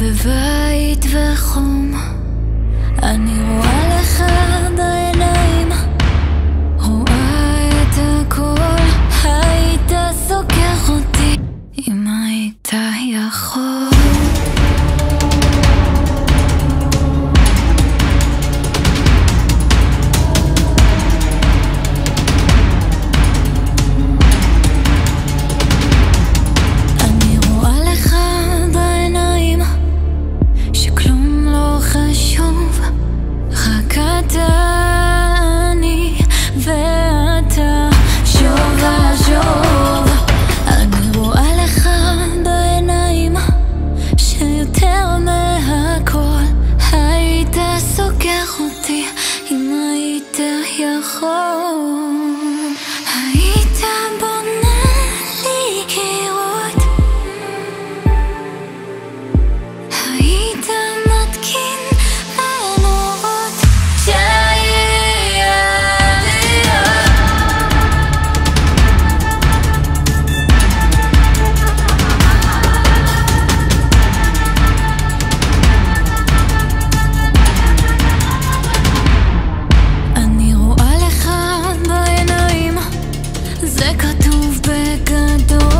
בבית וחום 天后。כתוב בגדול.